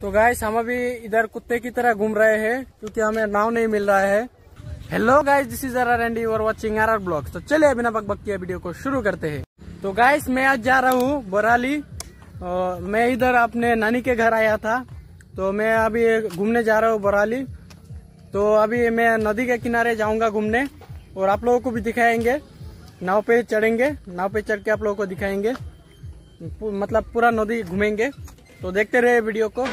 तो गाइस हम अभी इधर कुत्ते की तरह घूम रहे हैं, क्योंकि हमें नाव नहीं मिल रहा है। Hello guys this is R and you are watching R R blogs तो चलिए बिना बक बक वीडियो को शुरू करते हैं। तो गाइस मैं आज जा रहा हूँ बराली, और मैं इधर अपने नानी के घर आया था। तो मैं अभी घूमने जा रहा हूँ बराली। तो अभी मैं नदी के किनारे जाऊँगा घूमने, और आप लोगों को भी दिखाएँगे। नाव पे चढ़ेंगे, नाव पे चढ़ के आप लोगों को दिखाएँगे। मतलब पूरा नदी घूमेंगे। तो देखते रहे वीडियो को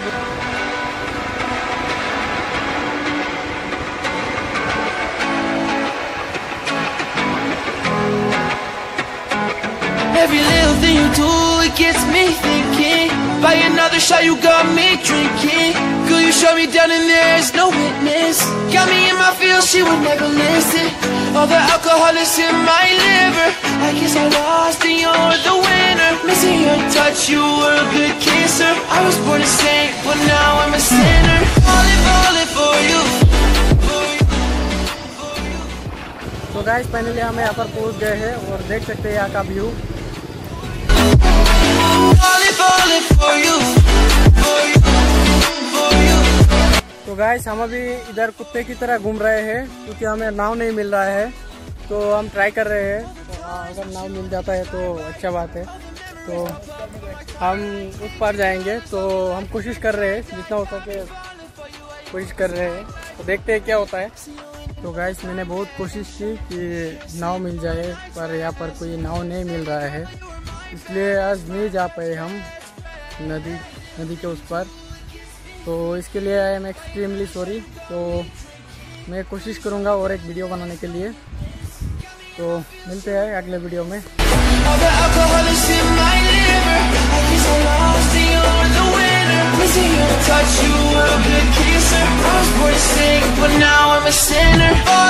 Every little thing you do, it gets me thinking By another shot you got me drinking Girl, you shut me down and there's no witness Got me in my feels, she would never listen All the alcohol is in my liver I guess I lost and you're the winner Missing thought you were a good kisser. I was born a saint, but now I'm a sinner. Falling, falling for you. तो guys finally हम यहाँ पर पहुँच गए हैं और देख सकते हैं यहाँ का व्यू तो गाइस हम अभी इधर कुत्ते की तरह घूम रहे हैं क्योंकि हमें नाव नहीं मिल रहा है। तो हम ट्राई कर रहे हैं हाँ, अगर नाव मिल जाता है तो अच्छा बात है। तो हम उस पार जाएँगे। तो हम कोशिश कर रहे हैं, जितना हो सके कोशिश कर रहे हैं। तो देखते हैं क्या होता है। तो गाइस मैंने बहुत कोशिश की कि नाव मिल जाए, पर यहाँ पर कोई नाव नहीं मिल रहा है। इसलिए आज नहीं जा पाए हम नदी नदी के उस पर। तो इसके लिए आई एम एक्सट्रीमली सॉरी तो मैं कोशिश करूँगा और एक वीडियो बनाने के लिए। तो मिलते हैं अगले वीडियो में। touch you a good kiss and bruise, boy, sick, but now I'm a sinner. Oh.